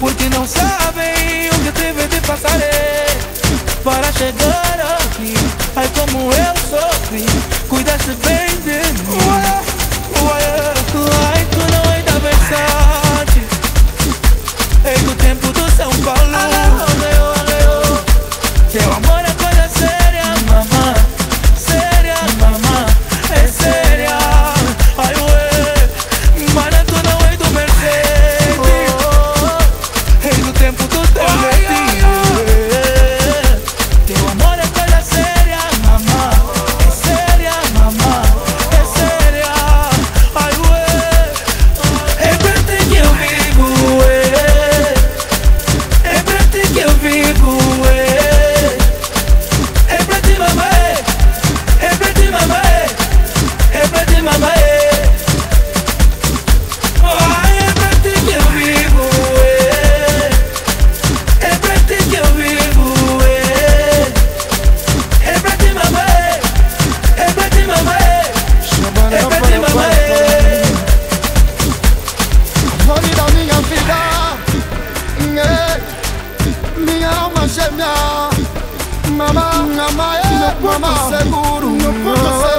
Porque não sabem o que eu tive de passarei Para chegar aqui Ai como eu sofri. Cuidaste bem de Shemia Mama, mama, eh, mama, seguro, no mama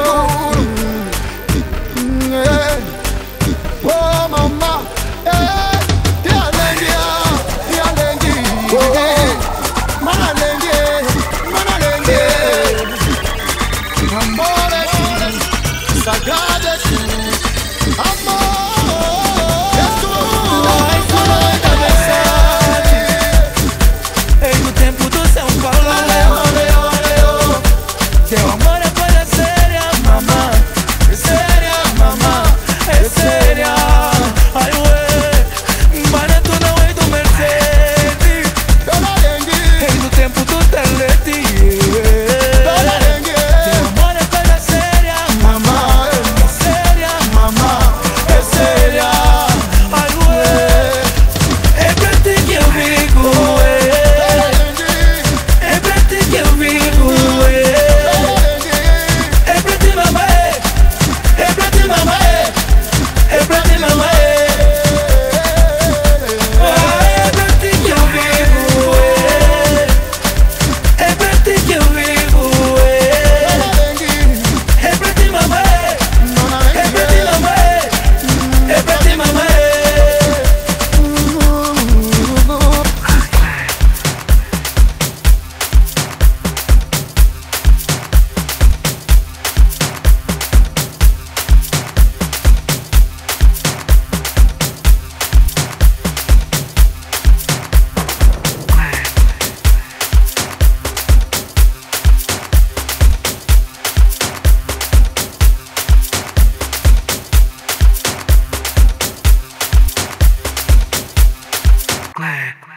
Network.